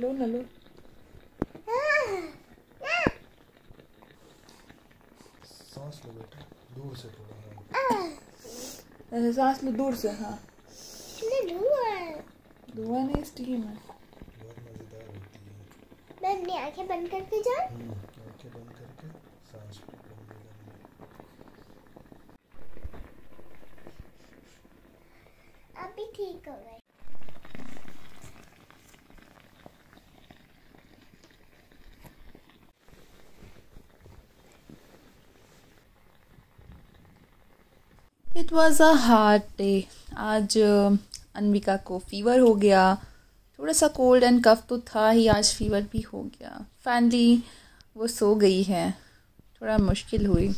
लो ना लो सांस लो बेटा दूर से थोड़ा हाँ ऐसे सांस लो दूर से हाँ। धुआँ नहीं स्टीम है। बहुत मज़ेदार होती है। मैं अपनी आँखें बंद करके जाऊँ? हम्म, आँखें बंद करके सांस अभी ठीक हो गए it was a hard day आज अ, अनविका को फीवर हो गया। थोड़ा सा कोल्ड एंड कफ तो था ही आज फीवर भी हो गया। फाइनली वो सो गई है। थोड़ा मुश्किल हुई।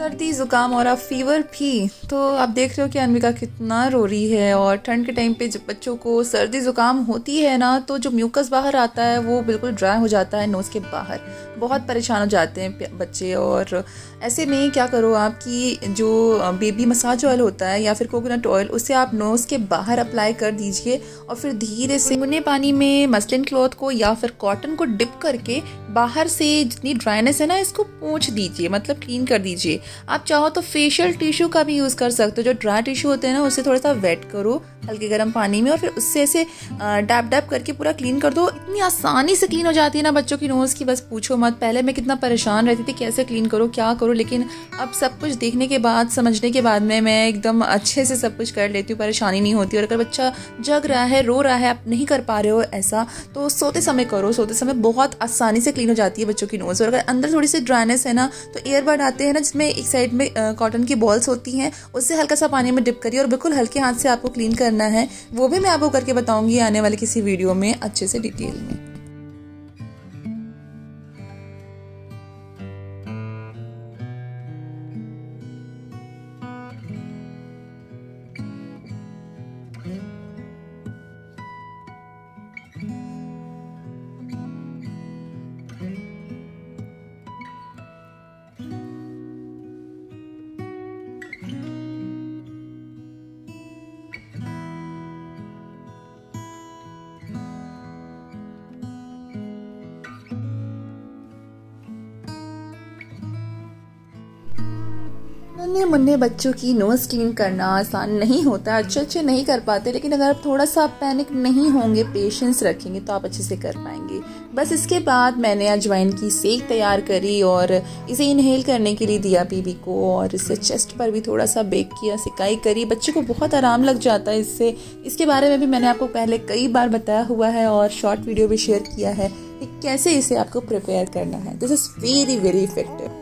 सर्दी ज़ुकाम और अब फीवर भी। तो आप देख रहे हो कि अनविका कितना रो रही है और ठंड के टाइम पे जब बच्चों को सर्दी, ज़ुकाम होती है ना तो जो म्यूकस बाहर आता है, वो बिल्कुल ड्राई हो जाता है नोज़ के बाहर। बहुत परेशान हो जाते हैं बच्चे और ऐसे में क्या करो आपकी जो बेबी मसाज ऑयल होता है या फिर कोकोनट ऑयल उसे आप नोज़ के बाहर अप्लाई कर दीजिए और फिर धीरे से गुनगुने पानी में मसलिन क्लॉथ को या फिर कॉटन को डिप करके बाहर से जितनी ड्राइनेस है ना, इसको पोंछ दीजिए मतलब क्लीन कर दीजिए। आप चाहो तो फेशियल टिश्यू का भी यूज़ कर सकते हो। जो ड्राई टिश्यू होते हैं ना, उसे थोड़ा सा वेट करो हल्के गर्म पानी में और फिर उससे ऐसे डैप डैप करके पूरा क्लीन कर दो। इतनी आसानी से क्लीन हो जाती है ना बच्चों की नोज़ की, बस पूछो मत। पहले मैं कितना परेशान रहती थी, कैसे क्लीन करो, क्या करो, लेकिन अब सब कुछ देखने के बाद, समझने के बाद में मैं एकदम अच्छे से सब कुछ कर लेती हूँ, परेशानी नहीं होती। और अगर बच्चा जग रहा है, रो रहा है, आप नहीं कर पा रहे हो ऐसा तो सोते समय करो। सोते समय बहुत आसानी से क्लीन हो जाती है बच्चों की नोज़ और अगर अंदर थोड़ी सी ड्राइनेस है ना तो एयरबड आते हैं ना, जिसमें एक साइड में कॉटन की बॉल्स होती हैं, उससे हल्का सा पानी में डिप करिए और बिल्कुल हल्के हाथ से आपको क्लीन करना है। वो भी मैं आपको करके बताऊँगी आने वाले किसी वीडियो में अच्छे से डिटेल में। नन्हे मुन्ने बच्चों की नोज़ क्लीन करना आसान नहीं होता अच्छे अच्छे नहीं कर पाते, लेकिन अगर आप थोड़ा सा पैनिक नहीं होंगे पेशेंस रखेंगे तो आप अच्छे से कर पाएँगे। बस इसके बाद मैंने अजवाइन की सेक तैयार करी और इसे इनहेल करने के लिए दिया बीबी को और इसे चेस्ट पर भी थोड़ा सा बेक किया, सिकाई करी। बच्चे को बहुत आराम लग जाता है इससे। इसके बारे में भी मैंने आपको पहले कई बार बताया हुआ है और शॉर्ट वीडियो भी शेयर किया है कि कैसे इसे आपको प्रिपेयर करना है। This is very very effective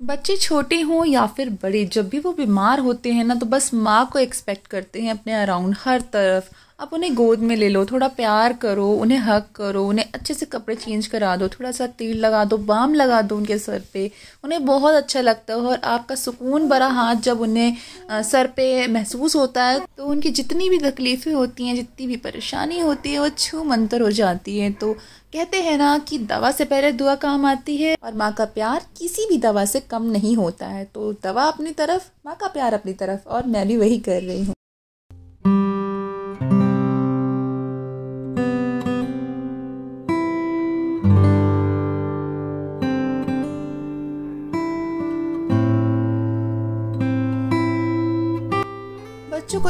बच्चे छोटे हों या फिर बड़े, जब भी वो बीमार होते हैं ना तो बस माँ को एक्सपेक्ट करते हैं अपने अराउंड हर तरफ़। आप उन्हें गोद में ले लो, थोड़ा प्यार करो, उन्हें हक करो, उन्हें अच्छे से कपड़े चेंज करा दो, थोड़ा सा तेल लगा दो, बाम लगा दो उनके सर पे। उन्हें बहुत अच्छा लगता है और आपका सुकून भरा हाथ जब उन्हें सर पे महसूस होता है तो उनकी जितनी भी तकलीफ़ें होती हैं, जितनी भी परेशानी होती है, वो छू मंतर हो जाती है। तो कहते हैं ना कि दवा से पहले दुआ काम आती है और माँ का प्यार किसी भी दवा से कम नहीं होता है। तो दवा अपनी तरफ़, माँ का प्यार अपनी तरफ़ और मैं भी वही कर रही हूँ।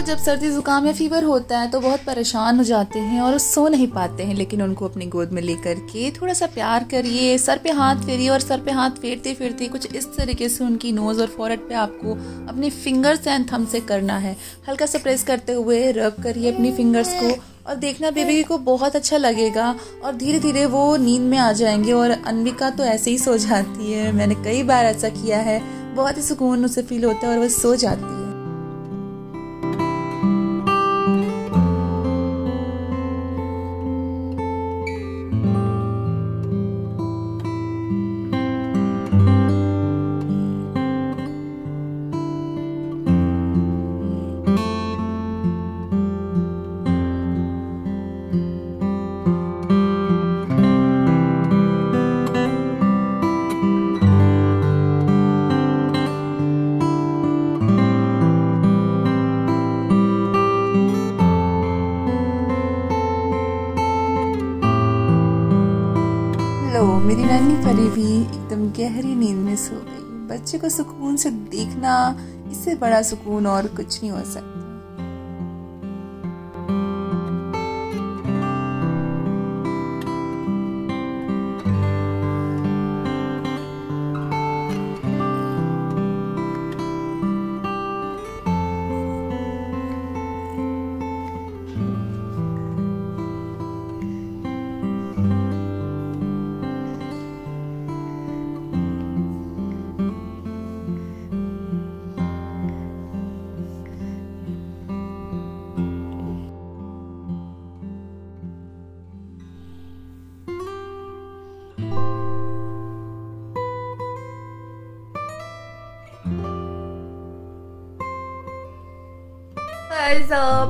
को जब सर्दी ज़ुकाम या फीवर होता है तो बहुत परेशान हो जाते हैं और सो नहीं पाते हैं, लेकिन उनको अपनी गोद में लेकर के थोड़ा सा प्यार करिए, सर पे हाथ फेरिए और सर पे हाथ फेरते फेरते कुछ इस तरीके से उनकी नोज़ और फोरट पे आपको अपने फिंगर्स एंड थम से करना है। हल्का सा प्रेस करते हुए रब करिए अपनी फिंगर्स को और देखना बेबी को बहुत अच्छा लगेगा और धीरे धीरे वो नींद में आ जाएँगे और अनविका तो ऐसे ही सो जाती है। मैंने कई बार ऐसा किया है, बहुत ही सुकून उसे फील होता है और वह सो जाती है। बच्चे को सुकून से देखना इससे बड़ा सुकून और कुछ नहीं हो सकता।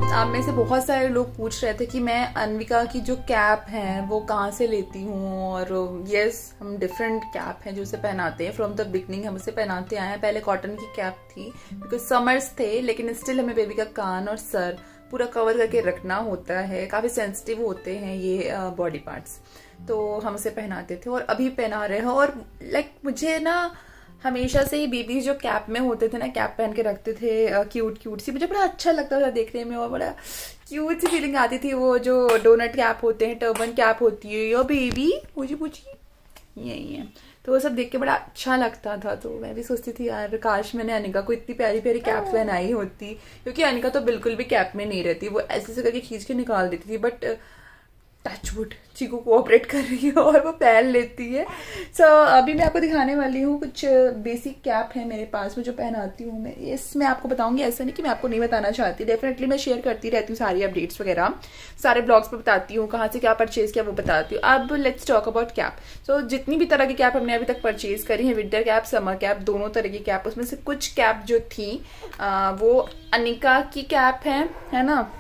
आप में से बहुत सारे लोग पूछ रहे थे कि मैं अनविका की जो कैप है, वो कहाँ से लेती हूँ? और यस हम डिफरेंट कैप हैं जो उसे पहनाते हैं। फ्रॉम द बिगनिंग हम उसे पहनाते आए हैं। पहले कॉटन की कैप थी बिकॉज़ समर्स थे, लेकिन स्टिल हमें बेबी का कान और सर पूरा कवर करके रखना होता है। काफ़ी सेंसिटिव होते हैं ये बॉडी पार्ट्स तो हम उसे पहनाते थे और अभी पहना रहे हैं। और लाइक मुझे ना हमेशा से ही बेबी जो कैप में होते थे ना कैप पहन के रखते थे क्यूट क्यूट सी। मुझे बड़ा अच्छा लगता था देखने में और बड़ा क्यूट सी फीलिंग आती थी वो जो डोनट कैप होते हैं टर्बन कैप होती है यो बेबी मुझे पूछी? यही है तो वो सब देख के बड़ा अच्छा लगता था तो मैं भी सोचती थी यार काश मैंने अनिका को इतनी प्यारी प्यारी कैप पहनाई होती। क्योंकि अनिका तो बिल्कुल भी कैप में नहीं रहती वो ऐसे से करके खींच के निकाल देती थी बट टचवुड चीकू कोऑपरेट कर रही है और वो पहन लेती है। सो so, अभी मैं आपको दिखाने वाली हूँ कुछ बेसिक कैप है मेरे पास में जो पहनाती हूँ मैं। इस मैं आपको बताऊँगी ऐसा नहीं कि मैं आपको नहीं बताना चाहती। डेफिनेटली मैं शेयर करती रहती हूँ सारी अपडेट्स वगैरह सारे ब्लॉग्स पर बताती हूँ कहाँ से क्या परचेज किया वो बताती हूँ। अब let's talk about cap so जितनी भी तरह की कैप हमने अभी तक परचेज करी है विंटर कैप समर कैप दोनों तरह की कैप उसमें से कुछ कैप जो थी आ, वो अनिका की कैप है है ना?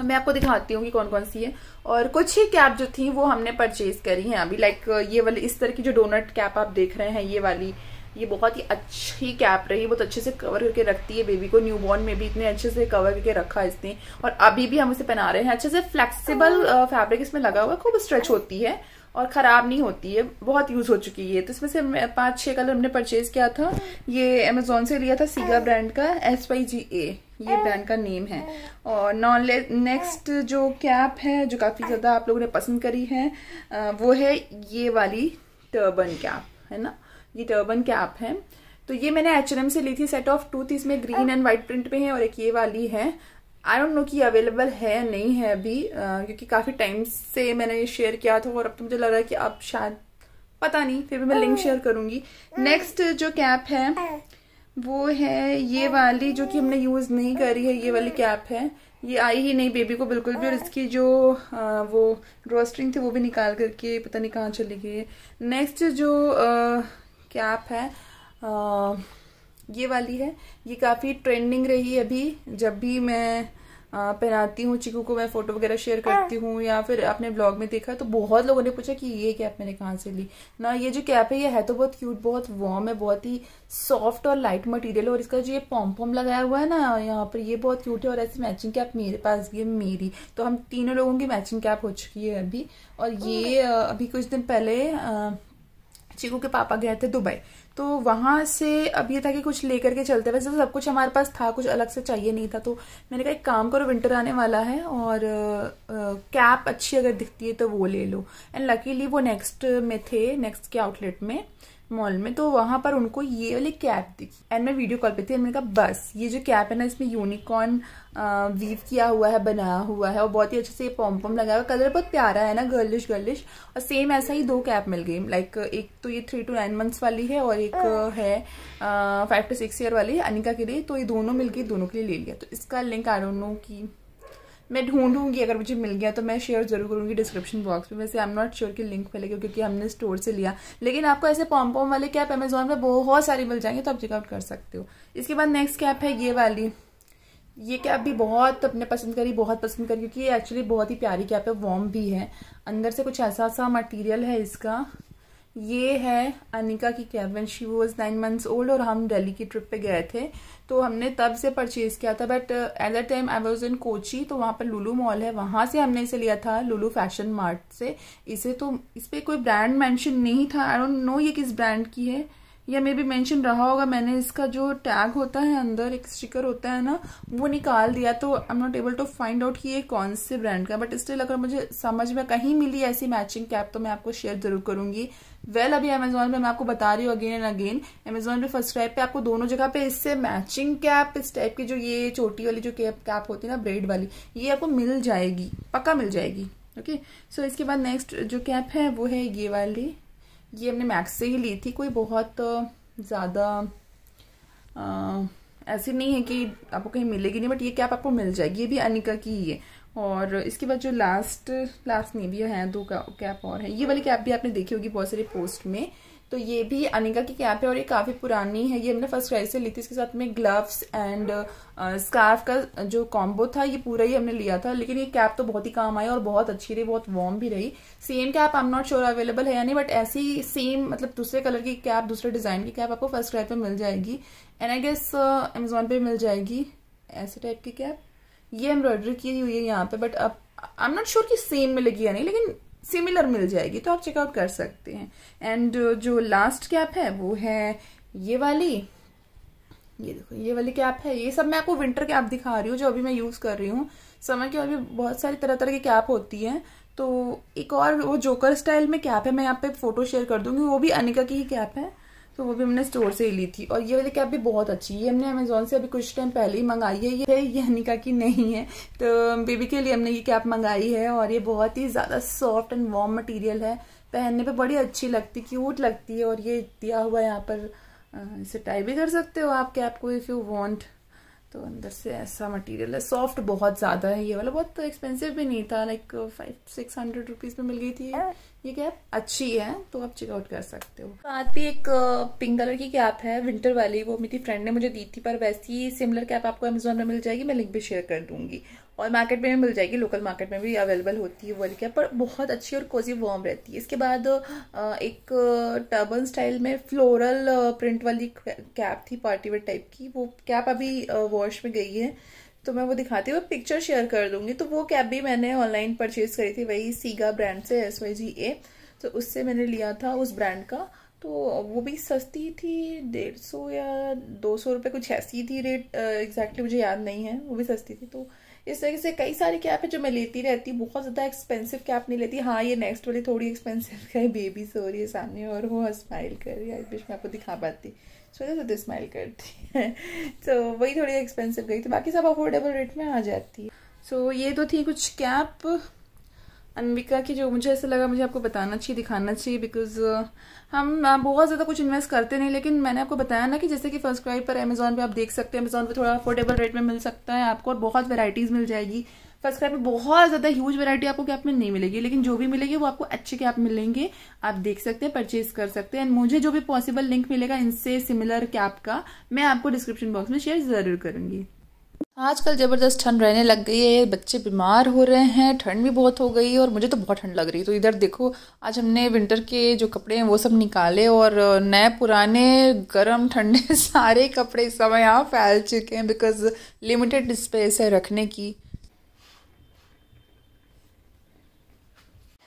मैं आपको दिखाती हूँ कि कौन कौन सी है। और कुछ ही कैप जो थी वो हमने परचेज करी है अभी। लाइक ये वाली इस तरह की जो डोनट कैप आप देख रहे हैं ये वाली ये बहुत ही अच्छी कैप रही बहुत अच्छे से कवर करके रखती है बेबी को। न्यूबॉर्न में भी इतने अच्छे से कवर करके रखा इसने। और अभी भी हम इसे पहना रहे हैं। अच्छे से फ्लेक्सिबल फैब्रिक इसमें लगा हुआ खूब स्ट्रेच होती है और ख़राब नहीं होती है। बहुत यूज़ हो चुकी है तो इसमें से पाँच छह कलर हमने परचेज किया था। ये अमेजोन से लिया था सीगा ब्रांड का एस वाई जी ए ये ब्रांड का नेम है। और नॉन ले नेक्स्ट जो कैप है जो काफ़ी ज़्यादा आप लोगों ने पसंद करी है वो है ये वाली टर्बन कैप है ना? ये टर्बन कैप है। तो ये मैंने एच एन एम से ली थी सेट ऑफ़ टू थी इसमें ग्रीन एंड व्हाइट प्रिंट में है और एक ये वाली है। आई डोंट नो कि अवेलेबल है नहीं है अभी क्योंकि काफ़ी टाइम से मैंने ये शेयर किया था और अब तो मुझे लग रहा है कि अब शायद पता नहीं फिर भी मैं लिंक शेयर करूँगी। नेक्स्ट जो कैप है वो है ये वाली जो कि हमने यूज़ नहीं करी है ये वाली कैप है। ये आई ही नहीं बेबी को बिल्कुल भी और इसकी जो आ, वो ड्रॉस्ट्रिंग थी वो भी निकाल करके पता नहीं कहाँ चली गई है। नेक्स्ट जो आ, कैप है आ, ये वाली है। ये काफ़ी ट्रेंडिंग रही अभी जब भी मैं पहनाती हूँ चिकू को मैं फ़ोटो वगैरह शेयर करती हूँ या फिर अपने ब्लॉग में देखा तो बहुत लोगों ने पूछा कि ये कैप मैंने कहाँ से ली? ना, ये जो कैप है, ये है तो बहुत क्यूट बहुत वार्म है, बहुत ही सॉफ्ट और लाइट मटेरियल और इसका जो ये पॉम पॉम लगाया हुआ है ना, यहाँ पर ये बहुत क्यूट है और ऐसी मैचिंग कैप मेरे पास है, मेरी। तो हम तीनों लोगों की मैचिंग कैप हो चुकी है अभी। और ये, अभी कुछ दिन पहले चिकू के पापा गए थे दुबई। तो वहाँ से अब ये था कि कुछ लेकर के चलते वैसे तो सब कुछ हमारे पास था, कुछ अलग से चाहिए नहीं था। तो मैंने कहा, एक काम करो विंटर आने वाला है और कैप अच्छी अगर दिखती है तो वो ले लो। एंड लकीली वो नेक्स्ट में थे नेक्स्ट के आउटलेट में। मॉल में तो वहाँ पर उनको ये वाली कैप दिखी। एंड मैं वीडियो कॉल पे थी मैंने कहा बस ये जो कैप है ना इसमें यूनिकॉर्न वीव किया हुआ है बनाया हुआ है और बहुत ही अच्छे से पॉम पॉम लगा हुआ कलर बहुत प्यारा है ना गर्लिश गर्लिश और सेम ऐसा ही दो कैप मिल गई। लाइक एक तो ये थ्री टू नाइन मंथ्स वाली है और एक है। फाइव टू सिक्स ईयर वाली अनिका के लिए। तो ये दोनों मिल गई दोनों के लिए ले लिया। तो इसका लिंक आई डोंट नो की मैं ढूंढूँगी, अगर मुझे मिल गया तो मैं शेयर ज़रूर करूँगी डिस्क्रिप्शन बॉक्स में वैसे आई एम नॉट श्योर कि लिंक मिलेगा क्योंकि हमने स्टोर से लिया। लेकिन आपको ऐसे पॉम पॉम वाले कैप अमेजोन में बहुत सारी मिल जाएँगे तो आप चेकआउट कर सकते हो। इसके बाद नेक्स्ट कैप है ये वाली। ये कैप भी बहुत अपने पसंद करी, बहुत पसंद करी, क्योंकि ये एक्चुअली बहुत ही प्यारी कैप है वॉर्म भी है। अंदर से कुछ ऐसा सा मटेरियल है इसका। ये है अनिका की cap when she was nine months old और हम दिल्ली की ट्रिप पे गए थे। तो हमने तब से परचेज किया था but at the time I was in Kochi तो वहाँ पर लुलू मॉल है। वहाँ से हमने इसे लिया था लुलू फ़ैशन मार्ट से। इसे तो इस पर कोई ब्रांड मेंशन नहीं था। आई डोंट नो ये किस ब्रांड की है। या मे भी मैंशन रहा होगा मैंने इसका जो टैग होता है अंदर एक स्टिकर होता है ना वो निकाल दिया तो I am not able to find out कि ये कौन से ब्रांड का बट स्टिल अगर मुझे समझ में कहीं मिली ऐसी मैचिंग कैप तो मैं आपको शेयर ज़रूर करूँगी वेल well, अभी अमेजोन पे मैं आपको बता रही हूँ अगेन एंड अगेन अमेजोन पे फ़र्स्ट टाइप पे आपको दोनों जगह पे इससे मैचिंग कैप इस टाइप की जो ये छोटी वाली जो कैप कैप होती है ना ब्रेड वाली ये आपको मिल जाएगी पक्का मिल जाएगी ओके okay? सो so, इसके बाद नेक्स्ट जो कैप है वो है ये वाली ये हमने मैक्स से ही ली थी, कोई बहुत ज़्यादा ऐसी नहीं है कि आपको कहीं मिलेगी नहीं बट ये कैप आपको मिल जाएगी, ये भी अनिका की ही है। और इसके बाद जो लास्ट लास्ट में भी है, दो कैप और है, ये वाली कैप भी आपने देखी होगी बहुत सारे पोस्ट में। तो ये भी अनिका की कैप है और ये काफ़ी पुरानी है। ये हमने फ़र्स्ट प्राइस से ली थी, इसके साथ में ग्लव्स एंड स्कार्फ का जो कॉम्बो था, ये पूरा ही हमने लिया था। लेकिन ये कैप तो बहुत ही काम आई और बहुत अच्छी रही, बहुत वार्म भी रही। Same cap I am not sure available है या नहीं बट ऐसी सेम मतलब दूसरे कलर की कैप, दूसरे डिज़ाइन की कैप आपको फ़र्स्ट क्राई पे मिल जाएगी। एंड आई गेस अमेजोन पे मिल जाएगी ऐसे टाइप की कैप। ये एम्ब्रॉयडरी की हुई है यहाँ पे बट अब आई एम नॉट श्योर कि सेम मिलेगी या नहीं, लेकिन सिमिलर मिल जाएगी तो आप चेकआउट कर सकते हैं। एंड जो लास्ट कैप है, वो है ये वाली। ये देखो, ये वाली कैप है। ये सब मैं आपको विंटर कैप दिखा रही हूँ, जो अभी मैं यूज़ कर रही हूँ। समर के और भी बहुत सारी तरह तरह की कैप होती है। तो एक और वो जोकर स्टाइल में कैप है, मैं यहाँ पे फ़ोटो शेयर कर दूँगी, वो भी अनिका की ही कैप है। तो वो भी हमने स्टोर से ही ली थी। और ये वाली कैप भी बहुत अच्छी है। हमने अमेजोन से अभी कुछ टाइम पहले ही मंगाई है। ये ये हनिका की नहीं है। तो बेबी के लिए हमने ये कैप मंगाई है और ये बहुत ही ज़्यादा सॉफ्ट एंड वार्म मटेरियल है। पहनने पे बड़ी अच्छी लगती क्यूट लगती है और ये दिया हुआ यहाँ पर इसे टाई भी कर सकते हो आप कैप को इफ़ यू वॉन्ट तो अंदर से ऐसा मटेरियल है। सॉफ्ट बहुत ज़्यादा है ये वाला। बहुत एक्सपेंसिव भी नहीं था। Like five six hundred rupees में मिल गई थी ये। कैप अच्छी है तो आप चेकआउट कर सकते हो। आती एक पिंक कलर की कैप है विंटर वाली। वो मेरी फ्रेंड ने मुझे दी थी पर वैसी सिमिलर कैप आपको अमेजोन में मिल जाएगी। मैं लिंक भी शेयर कर दूँगी। और मार्केट में भी मिल जाएगी लोकल मार्केट में भी अवेलेबल होती है वाली कैप पर बहुत अच्छी और कोजी वार्म रहती है। इसके बाद एक टर्बन स्टाइल में फ्लोरल प्रिंट वाली कैप थी पार्टी वेयर टाइप की, वो कैप अभी वॉश में गई है। तो मैं वो दिखाती हूँ पिक्चर शेयर कर दूँगी। तो वो कैप भी मैंने ऑनलाइन परचेज करी थी, वही सीगा ब्रांड से एस वाई जी ए तो उससे मैंने लिया था उस ब्रांड का। तो वो भी सस्ती थी, डेढ़ सौ या दो सौ रुपये कुछ ऐसी थी रेट एग्जैक्टली मुझे याद नहीं है, वो भी सस्ती थी। तो इस तरीके से कई सारी कैप है जो मैं लेती रहती हूँ। बहुत ज़्यादा एक्सपेंसिव कैप नहीं लेती। हाँ ये नेक्स्ट वाली थोड़ी एक्सपेंसिव है। बेबी सो रही है सामने और वो स्माइल कर रही है। में आपको दिखा पाती। सो तो स्माइल करती है। तो वही थोड़ी एक्सपेंसिव गई थी। बाकी सब अफोर्डेबल रेट में आ जाती है। सो so, ये तो थी कुछ कैप अनविका की जो मुझे ऐसा लगा मुझे आपको बताना चाहिए दिखाना चाहिए बिकॉज़ uh, हम बहुत ज़्यादा कुछ इन्वेस्ट करते नहीं लेकिन मैंने आपको बताया ना कि जैसे कि फ़र्स्ट क्राइब पर अमेजोन पे आप देख सकते हैं अमेजोन पे थोड़ा अफोर्डेबल रेट में मिल सकता है आपको और बहुत वेराइटीज़ मिल जाएगी। फ़र्स्ट क्राइब में बहुत ज़्यादा ह्यूज वेराइटी आपको कैप में नहीं मिलेगी लेकिन जो भी मिलेगी वो आपको अच्छे कैप मिलेंगे आप देख सकते हैं परचेज कर सकते हैं एंड मुझे जो भी पॉसिबल लिंक मिलेगा इनसे सिमिलर कैप का मैं आपको डिस्क्रिप्शन बॉक्स में शेयर ज़रूर करूँगी। आजकल ज़बरदस्त ठंड रहने लग गई है, बच्चे बीमार हो रहे हैं, ठंड भी बहुत हो गई है और मुझे तो बहुत ठंड लग रही है। तो इधर देखो, आज हमने विंटर के जो कपड़े हैं वो सब निकाले और नए पुराने गर्म ठंडे सारे कपड़े इस समय यहाँ फैल चुके हैं बिकॉज़ लिमिटेड स्पेस है रखने की।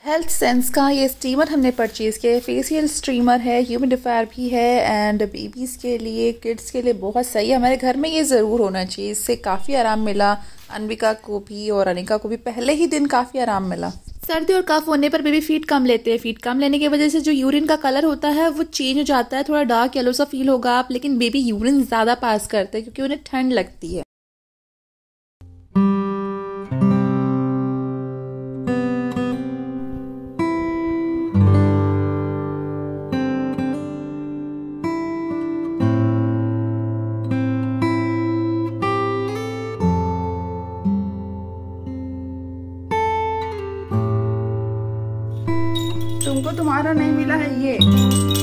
हेल्थ सेंस का ये स्टीमर हमने परचेज़ किया है। फेशियल स्टीमर है ह्यूमिडिफायर भी है एंड बेबीज़ के लिए किड्स के लिए बहुत सही है। हमारे घर में ये ज़रूर होना चाहिए। इससे काफ़ी आराम मिला। अनविका को भी और अनिका को भी पहले ही दिन काफ़ी आराम मिला। सर्दी और कफ होने पर बेबी फीट कम लेते हैं। फीट कम लेने की वजह से जो यूरिन का कलर होता है, वो चेंज हो जाता है। थोड़ा डार्क येलो सा फील होगा आप, लेकिन बेबी यूरिन ज़्यादा पास करते हैं, क्योंकि उन्हें ठंड लगती है। तुम्हारा नहीं मिला है ये।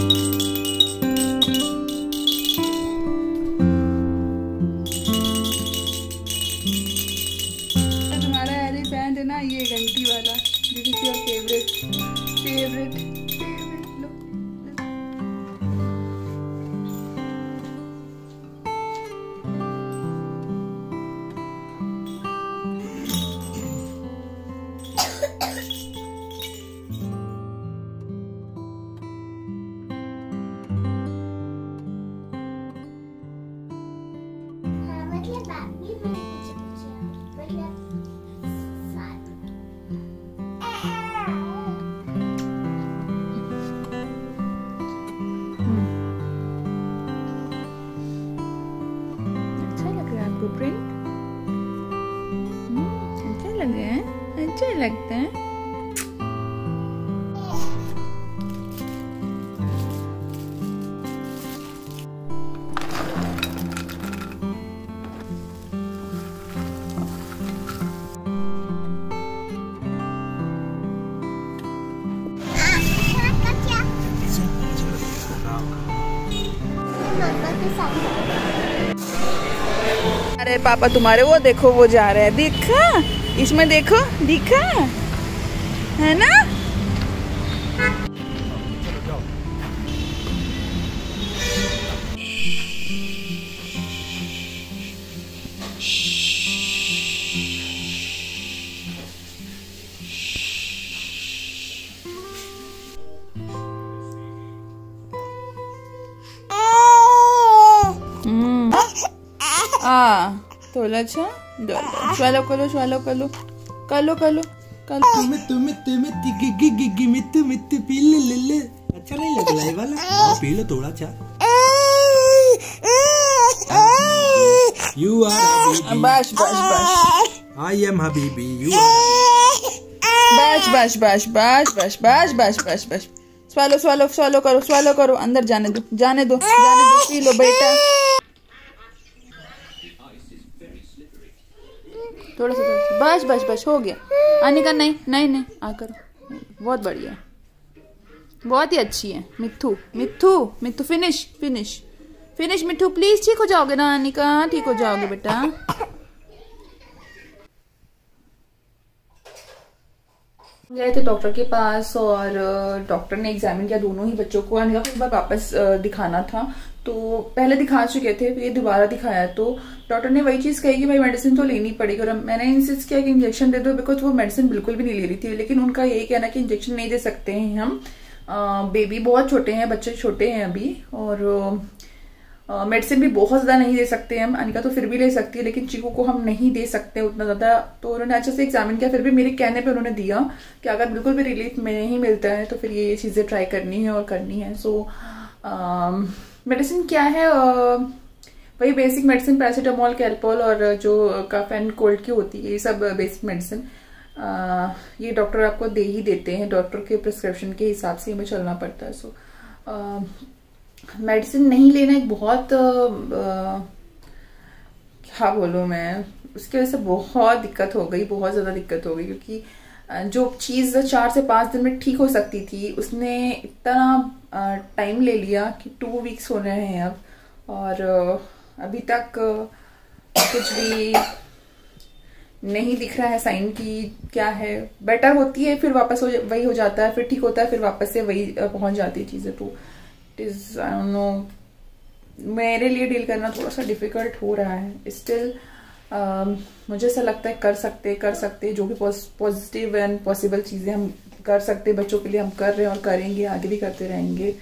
अरे पापा, तुम्हारे वो देखो, वो जा रहे हैं। दिखा, इसमें देखो, दिखा। है ना? थोड़ा अच्छा चलो करो चलो करो कलो। कलो कलो तुम्हें तुम्हें तुम्हें तिगी गी गी गी मित्तु मित्तु पी ले ले ले। अच्छा नहीं लग रहा है वाला। पी लो थोड़ा चा यू आर बस बस बस। आई एम हबीबी यू बस बस बस बस बस बस बस बस बस। स्वालो स्वालो स्वालो करो स्वालो करो। अंदर जाने दो जाने दो जाने दो। पी लो बेटा। थोड़ा सा थोड़ा सा। बस बस बस, हो गया। अनिका, नहीं नहीं नहीं आ करो बहुत बढ़िया। बहुत ही अच्छी है। मिट्ठू मिट्ठू मिट्ठू फिनिश फिनिश फिनिश मिट्ठू प्लीज़ ठीक हो जाओगे ना, अनिका? ठीक हो जाओगे बेटा। गए थे डॉक्टर के पास और डॉक्टर ने एग्जामिन किया दोनों ही बच्चों को। अनिका को एक बार वापस दिखाना था। तो पहले दिखा चुके थे ये दोबारा दिखाया। तो डॉक्टर ने वही चीज़ कही कि भाई मेडिसिन तो लेनी पड़ेगी, और मैंने इंसिस्ट किया कि इंजेक्शन दे दो बिकॉज़ वो मेडिसिन बिल्कुल भी नहीं ले रही थी। लेकिन उनका यही कहना कि इंजेक्शन नहीं दे सकते हैं हम। बेबी बहुत छोटे हैं, बच्चे छोटे हैं अभी, और मेडिसिन भी बहुत ज़्यादा नहीं दे सकते हम। अनिका तो फिर भी ले सकती है, लेकिन चीकू को हम नहीं दे सकते उतना ज़्यादा। तो उन्होंने अच्छे से एग्जामिन किया, फिर भी मेरे कहने पे उन्होंने दिया कि अगर बिल्कुल भी रिलीफ नहीं मिलता है तो फिर ये चीज़ें ट्राई करनी है और करनी है। सो मेडिसिन क्या है वही बेसिक मेडिसिन पैरासीटामोल कैल्पोल और जो कफ एंड कोल्ड की होती है ये सब बेसिक मेडिसिन ये डॉक्टर आपको दे ही देते हैं डॉक्टर के प्रिस्क्रिप्शन के हिसाब से हमें चलना पड़ता है सो मेडिसिन नहीं लेना एक बहुत अ, क्या बोलूँ मैं उसकी वजह से बहुत दिक्कत हो गई बहुत ज़्यादा दिक्कत हो गई क्योंकि जो चीज़ चार से पाँच दिन में ठीक हो सकती थी, उसने इतना टाइम ले लिया कि टू वीक्स हो रहे हैं अब। और अभी तक कुछ भी नहीं दिख रहा है साइन की क्या है। बेटर होती है, फिर वापस हो वही हो जाता है, फिर ठीक होता है, फिर वापस से वही पहुँच जाती है चीज़ें तो। It is I don't know मेरे लिए डील करना थोड़ा सा डिफ़िकल्ट हो रहा है स्टिल मुझे ऐसा लगता है कर सकते कर सकते, जो भी पॉजिटिव एंड पॉसिबल चीज़ें हम कर सकते, बच्चों के लिए हम कर रहे हैं और करेंगे, आगे भी करते रहेंगे।